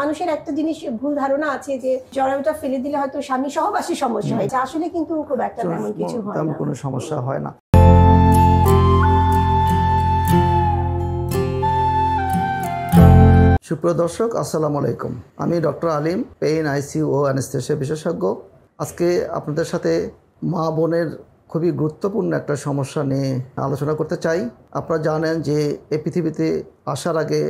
মানুষের একটা জিনিস ভুল ধারণা আছে যে জরায়ুটা ফেলে দিলে হয়তো স্বামী সহবাসী সমস্যা হয়। আসলে কিন্তু খুব একটা তেমন কিছু হয় তেমন না। কোনো সমস্যা হয় না। সুপ্রিয় দর্শক আসসালামু আলাইকুম। আমি ডক্টর আলিম পেইন আইসিইউ ও অ্যানেস্থেশিয়া বিশেষজ্ঞ। আজকে আপনাদের সাথে মা বোনের খুবই গুরুত্বপূর্ণ একটা সমস্যা নিয়ে আলোচনা করতে চাই। আপনারা জানেন যে এই পৃথিবীতে আসার আগে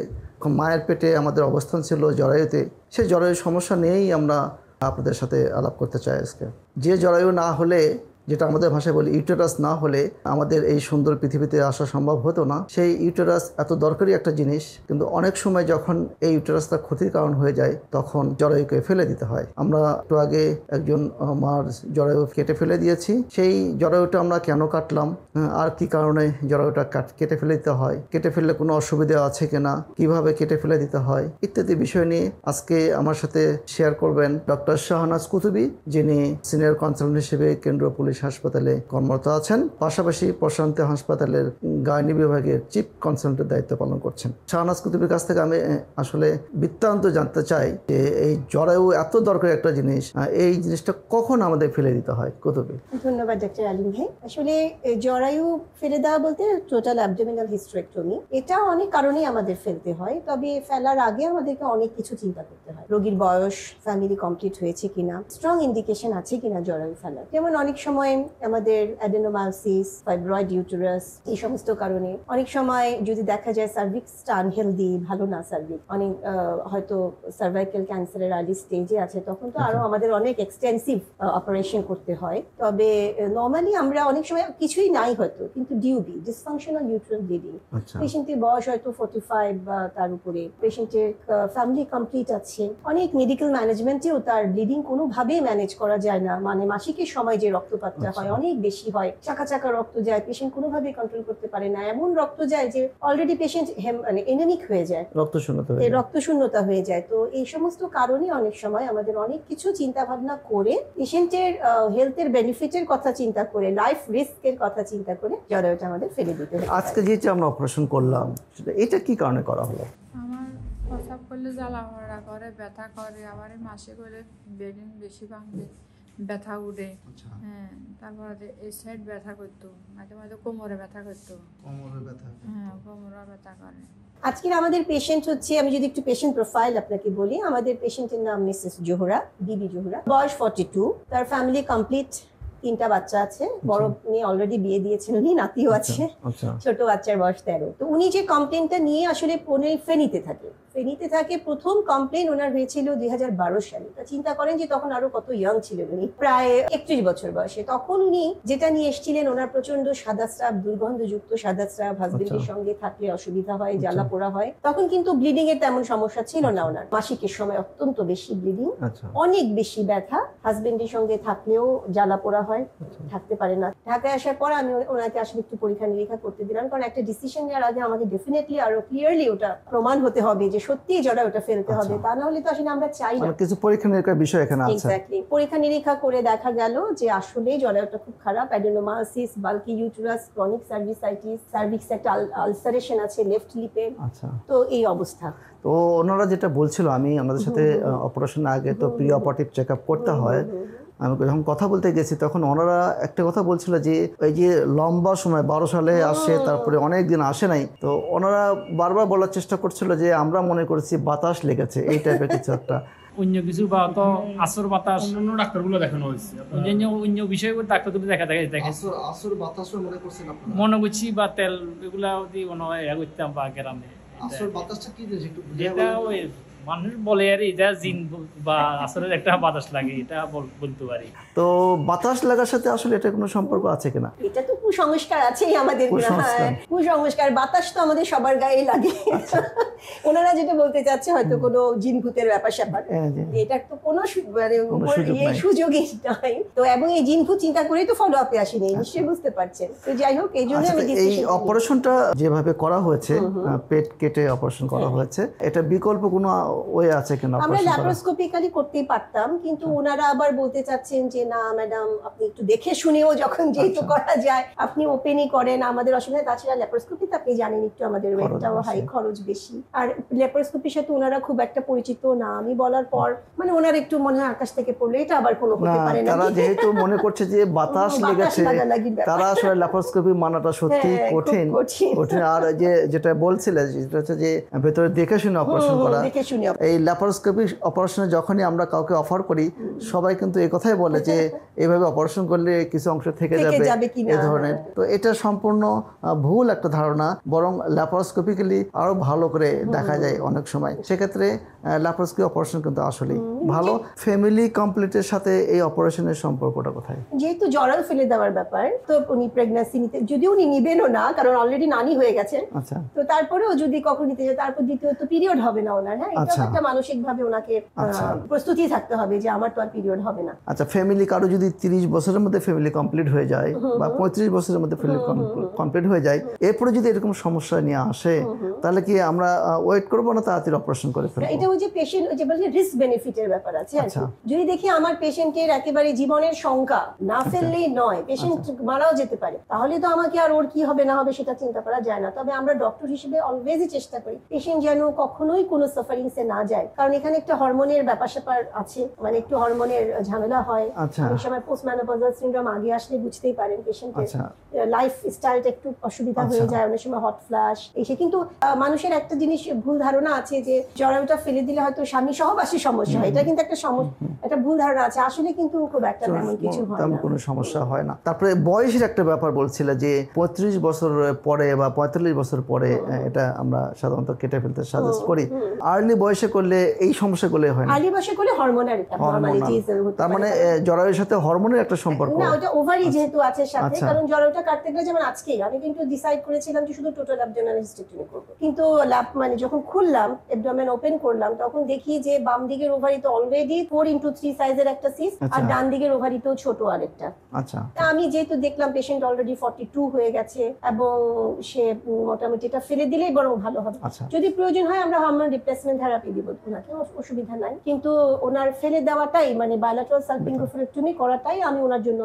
মায়ের পেটে আমাদের অবস্থান ছিল জরায়ুতে, সে জরায়ু সমস্যা নিয়েই আমরা আপনাদের সাথে আলাপ করতে চাই আজকে। যে জরায়ু না হলে যেটা আমাদের ভাষায় বলি ইউটেরাস না হলে আমাদের এই সুন্দর পৃথিবীতে আসা সম্ভব হতো না। সেই ইউটেরাস এত দরকারি একটা জিনিস কিন্তু অনেক সময় যখন এই ইউটেরাসটা ক্ষতির কারণ হয়ে যায় তখন জরায়ুকে ফেলে দিতে হয়। আমরা একটু আগে একজন মার জরায়ু কেটে ফেলে দিয়েছি। সেই জরায়ুটা আমরা কেন কাটলাম? হ্যাঁ, আর কি কারণে জরায়ুটা কাট কেটে ফেলে দিতে হয়? কেটে ফেললে কোনো অসুবিধা আছে কিনা? কীভাবে কেটে ফেলে দিতে হয়? ইত্যাদি বিষয় নিয়ে আজকে আমার সাথে শেয়ার করবেন ডক্টর শাহনাজ কুতুবি যিনি সিনিয়র কনসালটেন্ট হিসেবে কেন্দ্রীয় পুলিশ হাসপাতালে কর্মরত আছেন। পাশাপাশি প্রশান্তি হাসপাতালের গাইনি বিভাগের চিফ কনসালটেন্টের দায়িত্ব পালন করছেন। শাহনাজ কুতুবির কাছ থেকে আমি আসলে বৃত্তান্ত জানতে চাই যে এই জরায়ু এত দরকারি একটা জিনিস এই জিনিসটা কখন আমাদের ফেলে দিতে হয়? কুতুবি। ধন্যবাদ, ডাক্তার আলিম ভাই। আসলে জরায়ু ফেলে দেওয়া বলতে টোটাল অ্যাবডোমিনাল হিস্ট্রেক্টমি এটা অনেক কারণেই আমাদের ফেলতে হয়। তবে ফেলার আগে আমাদেরকে অনেক কিছু চিন্তা করতে হয়। রোগীর বয়স ফ্যামিলি কমপ্লিট হয়েছে কিনা স্ট্রং ইন্ডিকেশন আছে কিনা জরায়ু ফেলার। যেমন অনেক সময় আমাদের অ্যাডেনোমালসিস ফাইব্রয়েড ইউটেরাস এই সমস্ত কারণে অনেক সময় যদি দেখা যায় সার্ভিক্সটা আনহেলদি ভালো না সার্ভিক অনেক হয়তো সার্ভাইকাল ক্যান্সারের আর্লি স্টেজে আছে তখন তো আরও আমাদের অনেক এক্সটেন্সিভ অপারেশন করতে হয়। তবে নর্মালি আমরা অনেক সময় কিছুই নাই হয়তো কিন্তু ডিউবি ডিসফাংশনাল নিউট্রাল ব্লিডিং আচ্ছা। পেশেন্টের বয়স হয়তো ফোর্টি ফাইভ বা তার উপরে পেশেন্টের ফ্যামিলি কমপ্লিট আছে। অনেক মেডিকেল ম্যানেজমেন্টেও তার ব্লিডিং কোনোভাবেই ম্যানেজ করা যায় না মানে মাসিকের সময় যে হয় আচ্ছা। অনেক বেশি হয়। চাকা চাকা রক্ত যায় পেশেন্ট কোনোভাবেই কন্ট্রোল করতে পারে না। এমন রক্ত যায় যে অলরেডি পেশেন্ট মানে এনেমিক হয়ে যায়। রক্ত শূন্যতা এই রক্ত শূন্যতা হয়ে যায়। তো এই সমস্ত কারণে অনেক সময় আমাদের অনেক কিছু চিন্তা ভাবনা করে পেশেন্টের হেলথের বেনিফিটের কথা চিন্তা করে লাইফ রিস্কের কথা চিন্তা করে জরায়ুটা আমাদের ফেলে দিতে হয় আজকে যেটা আমরা অপারেশন করলাম সেটা এটা কি কারণে করা হলো? আমার প্রসাব করলে জ্বালা পড়া করে ব্যথা করে আবার মাসে করে বেডিং বেশি ভাঙবে। ব্যথা উঠে। হ্যাঁ তারপরে এই সাইড ব্যথা করতো মাঝে মাঝে কোমরে ব্যথা করতো। কোমরের ব্যথা হ্যাঁ কোমরে ব্যথা করে। আজকের আমাদের পেশেন্ট হচ্ছে আমি যদি একটু পেশেন্ট প্রোফাইল আপনাকে বলি আমাদের পেশেন্টের নাম মিসেস জোহরা বিবি জোহরা বয়স ফর্টি টু তার ফ্যামিলি কমপ্লিট তিনটা বাচ্চা আছে। বড় মেয়ে অলরেডি বিয়ে দিয়েছেন উনি নাতিও আছে। আচ্ছা। ছোট বাচ্চার বয়স তেরো। তো উনি যে কমপ্লেনটা নিয়ে আসলে পুনে ফেনীতে থাকে ফেনীতে থাকে। প্রথম কমপ্লেন ওনার হয়েছিল দুই হাজার বারো সালে। তা চিন্তা করেন যে তখন আরও কত ইয়াং ছিলেন উনি। প্রায় একত্রিশ বছর বয়সে। তখন উনি যেটা নিয়ে এসেছিলেন ওনার প্রচণ্ড সাদা স্রাব দুর্গন্ধযুক্ত সাদা স্রাব হাজবেন্ডের আচ্ছা। সঙ্গে থাকলে অসুবিধা হয় জ্বালা পোড়া হয়। তখন কিন্তু ব্লিডিং এর তেমন সমস্যা ছিল না ওনার। মাসিকের সময় অত্যন্ত বেশি ব্লিডিং আচ্ছা। অনেক বেশি ব্যথা। হাজবেন্ডের সঙ্গে থাকলেও জ্বালা পোড়া হয় থাকতে পারে না। ঢাকায় আসার পর আমি ওনাকে আসলে একটু পরীক্ষা নিরীক্ষা করতে দিলাম। কারণ একটা ডিসিশন নেওয়ার আগে আমাকে ডেফিনেটলি আরও ক্লিয়ারলি ওটা প্রমাণ হতে হবে যে সত্যিই জড়া ওটা ফেলতে হবে আচ্ছা। তা না হলে তো আসলে আমরা চাই না। মানে কিছু পরীক্ষা নিরীক্ষার বিষয় এখানে আছে। এক্স্যাক্টলি পরীক্ষা নিরীক্ষা করে দেখা গেল যে আসলে জরায়ুটা খুব খারাপ adenomyosis bulky uterus chronic cervicitis cervix একটা আলসারেশন আছে লেফট লিপে আচ্ছা। তো এই অবস্থা। তো ওনারা যেটা বলছিল আমি আমাদের সাথে অপারেশন আগে তো প্রি অপারেটিভ চেক আপ করতে হয়। আমি যখন কথা বলতে গেছি তখন ওনারা একটা কথা বলছিল যে এই যে লম্বা সময় বারো সালে আসে তারপরে অনেক দিন আসে নাই। তো ওনারা বারবার বলার চেষ্টা করছিল যে আমরা মনে করছি বাতাস লেগেছে এই টাইপের কিছু একটা। অন্য কিছু বা তো আসর বাতাস। অন্যান্য ডাক্তারগুলো দেখানো হয়েছে। অন্য অন্য বিষয় ডাক্তার তুমি দেখা দেখা দেখে। আসর বাতাসও মনে করছেন আপনারা? মনে করছি বা তেল এগুলা যদি মনে হয় ইয়া করতাম বা গ্রামে। আসর বাতাসটা কি জিনিস একটু ওই মানুষ বলে আর এটা জিন বা আসলে একটা বাতাস লাগে এটা বল- বলতে পারি। তো বাতাস লাগার সাথে আসলে এটা কোনো সম্পর্ক আছে কিনা? এটা তো কুসংস্কার আছেই আমাদের কুসংস্কার। হ্যাঁ, বাতাস তো আমাদের সবার গায়ে লাগে। ওনারা যেটা বলতে চাচ্ছে হয়তো কোনো জিন ভূতের ব্যাপার স্যাপার। হ্যাঁ, জি। এটার তো কোনো মানে ইয়ে। সুযোগই নাই। তো এবং এই জিন ভূত চিন্তা করেই তো ফলো আপে আসেনি নিশ্চয়ই বুঝতে পারছেন। তো যাই হোক এই জন্য আচ্ছা, আমি এই অপারেশনটা যেভাবে করা হয়েছে পেট কেটে অপারেশন করা হয়েছে এটা বিকল্প কোনো ওয়ে আছে কিনা আমরা ল্যাপারোস্কোপিক্যালি করতেই পারতাম কিন্তু ওনারা আবার বলতে চাচ্ছেন যে না ম্যাডাম আপনি একটু দেখে শুনেও যখন যেহেতু আচ্ছা। করা যায় আপনি ওপেনই করেন আমাদের অসুবিধা তাছাড়া ল্যাপারোস্কোপিতে আপনি জানেন একটু আমাদের রেটটাও হাই খরচ বেশি। আর ল্যাপারোস্কোপির সাথে ওনারা খুব একটা পরিচিত না। আমি বলার পর মানে ওনার একটু মনে হয় আকাশ থেকে পড়লে এটা আবার কোনো হতে পারে না। তারা যেহেতু মনে করছে যে বাতাস লেগেছে তারা আসলে ল্যাপারোস্কোপি মানাটা সত্যি হ্যাঁ, কঠিন। কঠিন। আর যে যেটা বলছিলে যেটা হচ্ছে যে ভেতরে দেখে শুনে অপারেশন করা। এই ল্যাপারোস্কোপি অপারেশনে যখনই আমরা কাউকে অফার করি সবাই কিন্তু এই কথাই বলে যে এইভাবে অপারেশন করলে কিছু অংশ থেকে যাবে। এই ধরনের তো এটা সম্পূর্ণ ভুল একটা ধারণা বরং ল্যাপারোস্কোপিক্যালি আরও ভালো করে দেখা যায় অনেক সময়। সেক্ষেত্রে ল্যাপারোস্কোপি অপারেশন কিন্তু আসলে ভালো ফ্যামিলি কমপ্লিটের সাথে এই অপারেশনের সম্পর্কটা কোথায়? যেহেতু জরাল ফেলে দেওয়ার ব্যাপার তো উনি প্রেগন্যান্সি নিতে যদিও উনি নিবেনও না কারণ অলরেডি নানি হয়ে গেছেন। আচ্ছা। তো তারপরেও যদি কখন নিতে যায় তারপর দ্বিতীয়ত পিরিয়ড হবে না ওনার হ্যাঁ? এটা আচ্ছা। একটা মানসিক ভাবে ওনাকে আচ্ছা। প্রস্তুতি থাকতে হবে যে আমার তো আর পিরিয়ড হবে না। আচ্ছা ফ্যামিলি কারও যদি তিরিশ বছরের মধ্যে ফ্যামিলি কমপ্লিট হয়ে যায় বা পঁয়ত্রিশ বছরের মধ্যে ফ্যামিলি কমপ্লিট হয়ে যায় এরপরে যদি এরকম সমস্যা নিয়ে আসে তাহলে কি আমরা ওয়েট করব না তাড়াতাড়ি অপারেশন করে ফেলব? এটা ওই যে পেশেন্ট ওই যে বলছে রিস্ক বেনিফিটের ব্যাপার আছে আর আচ্ছা। যদি দেখি আমার পেশেন্টের একেবারে জীবনের শঙ্কা না ফেললেই নয় পেশেন্ট মারাও যেতে পারে। তাহলে তো আমাকে আর ওর কি হবে না হবে সেটা চিন্তা করা যায় না। তবে আমরা ডক্টর হিসেবে অলওয়েজই চেষ্টা করি পেশেন্ট যেন কখনোই কোনো সাফারিংসে না যায়। কারণ এখানে একটা হরমোনের ব্যাপার স্যাপার আছে মানে একটু হরমোনের ঝামেলা হয়। আচ্ছা। অনেক সময় পোস্ট ম্যানোপজাল সিনড্রোম আগে আসলে বুঝতেই পারেন পেশেন্টের আচ্ছা। লাইফ স্টাইলটা একটু অসুবিধা হয়ে আচ্ছা। যায় অনেক সময় হট ফ্ল্যাশ এসে। কিন্তু মানুষের একটা জিনিস ভুল ধারণা আছে যে জরায়ুটা ফেলে দিলে হয়তো স্বামী সহবাসী সমস্যা হয়। এটা কিন্তু একটা সমস্যা একটা ভুল ধারণা আছে। আসলে কিন্তু খুব একটা তেমন কিছু হয় তেমন কোনো সমস্যা হয় না। তারপরে বয়সের একটা ব্যাপার বলছিল যে পঁয়ত্রিশ বছর পরে বা পঁয়তাল্লিশ বছর পরে এটা আমরা সাধারণত কেটে ফেলতে সাজেস্ট করি। আর্লি বয়সে করলে এই সমস্যাগুলো হয় না। আলি বসে করলে হরমোনাল তার মানে জরায়ুর সাথে হরমোনের একটা সম্পর্ক। না ওটা ওভারি যেহেতু আছে সাথে আচ্ছা। কারণ জরায়ুটা কাটতে গেলে যেমন আজকেই আমি কিন্তু ডিসাইড করেছিলাম যে শুধু টোটাল অ্যাবডোমিনাল হিস্টেক্টমি করব। কিন্তু ল্যাব মানে যখন খুললাম অ্যাবডোমেন ওপেন করলাম তখন দেখি যে বাম দিকের ওভারিতে অলরেডি ফোর ইন্টু থ্রি সাইজের একটা সিস আর আচ্ছা। ডান দিকের ওভারিতেও ছোট আরেকটা। আচ্ছা। আমি যেহেতু দেখলাম পেশেন্ট অলরেডি ফর্টি টু হয়ে গেছে এবং সে মোটামুটি এটা ফেলে দিলেই বরং ভালো হবে। আচ্ছা। যদি প্রয়োজন হয় আমরা হরমোন রিপ্লেসমেন্ট থেরাপি দিব ওনাকে অসুবিধা নাই। কিন্তু ওনার ফেলে দেওয়াটাই মানে বায়োলাটারাল সালপিঙ্গোফেরেক্টমি করাটাই আমি ওনার জন্য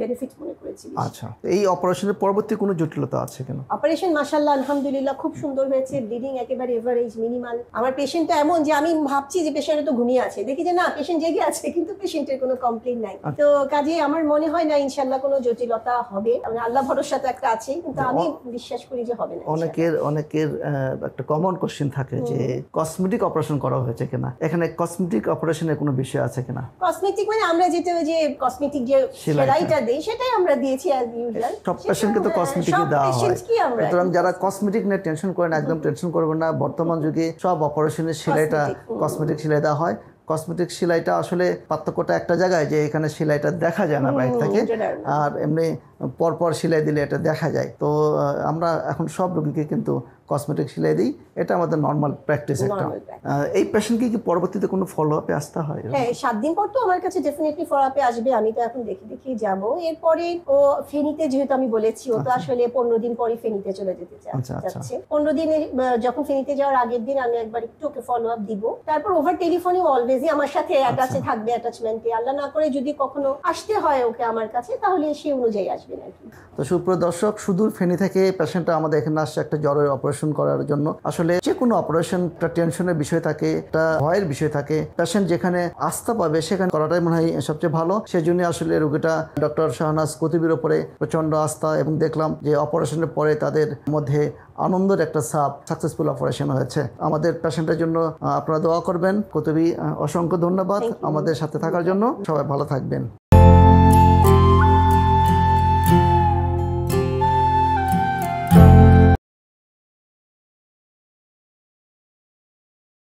বেনিফিট মনে করেছি আচ্ছা। এই অপারেশনের পরবর্তী কোনো জটিলতা আছে কেন? অপারেশন মাশাল্লাহ আলহামদুলিল্লাহ খুব সুন্দর হয়েছে। ব্লিডিং একেবারে এভারেজ মিনিমাল আমার পেশেন্টটা এমন যে আমি ভাবছি যে পেশেন্ট তো ঘুমিয়ে আছে। দেখি যে না পেশেন্ট জেগে আছে কিন্তু পেশেন্টের কোনো কমপ্লেন নাই। আচ্ছা। তো কাজে আমার মনে হয় না ইনশাল্লাহ কোনো জটিলতা হবে। মানে আল্লাহ ভরসা তো একটা আছে কিন্তু আমি বিশ্বাস করি যে হবে না অনেকের অনেকের একটা কমন কোশ্চেন থাকে যে কসমেটিক অপারেশন করা হয়েছে কিনা? এখানে কসমেটিক অপারেশনের কোনো বিষয় আছে কিনা? কসমেটিক মানে আমরা যেটা যে কসমেটিক যে সেলাইটা। দেই সেটাই আমরা দিয়েছি অ্যাজ ইউজুয়াল সব পেশেন্টকে তো কসমেটিকই দেওয়া হয়। সুতরাং যারা কসমেটিক নিয়ে টেনশন করেন একদম টেনশন করবেন না। বর্তমান যুগে সব অপারেশনের সেলাইটা কসমেটিক সেলাই দেওয়া হয়। কসমেটিক সেলাইটা আসলে পার্থক্যটা একটা জায়গায় যে এখানে সেলাইটা দেখা যায় না বাইরে থেকে। আর এমনি পরপর সেলাই দিলে এটা দেখা যায়। তো আমরা এখন সব রোগীকে কিন্তু কসমেটিক সেলাই দিই। এটা আমাদের নর্মাল প্র্যাকটিস একটা। এই পেশেন্টকে কি পরবর্তীতে কোনো ফলো আপে আসতে হয়? হ্যাঁ সাত দিন পর তো আমার কাছে ডেফিনেটলি ফরাপে আসবে। আমি তো এখন দেখি দেখি যাব। এরপরে ও ফেনীতে যেহেতু আমি বলেছি ও তো আসলে পনেরো দিন পরে ফেনীতে চলে যেতে আচ্ছা, আচ্ছা। চাচ্ছে পনেরো দিনে যখন ফেনীতে যাওয়ার আগের দিন আমি একবার একটু ওকে ফলো আপ দিব। তারপর ওভার টেলিফোনে অলওয়েজই আমার সাথে অ্যাটাচে থাকবে অ্যাটাচমেন্টে আল্লাহ না করে যদি কখনো আসতে হয় ওকে আমার কাছে তাহলে সে অনুযায়ী আসবেন আর কি। তো সুপ্রিয় দর্শক সুদূর ফেনী থেকে পেশেন্টটা আমাদের এখানে আসছে একটা জ্বরের অপারেশন করার জন্য। আসলে যে কোনো অপারেশন একটা টেনশনের বিষয় থাকে একটা ভয়ের বিষয় থাকে। পেশেন্ট যেখানে আস্থা পাবে সেখানে করাটাই মনে হয় সবচেয়ে ভালো। সেই সেজন্য আসলে রোগীটা ডক্টর শাহনাজ কুতুবির উপরে প্রচণ্ড আস্থা এবং দেখলাম যে অপারেশনের পরে তাদের মধ্যে আনন্দের একটা সাপ সাকসেসফুল অপারেশন হয়েছে। আমাদের পেশেন্টের জন্য আপনারা দোয়া করবেন। কতবি অসংখ্য ধন্যবাদ আমাদের সাথে থাকার জন্য। সবাই ভালো থাকবেন।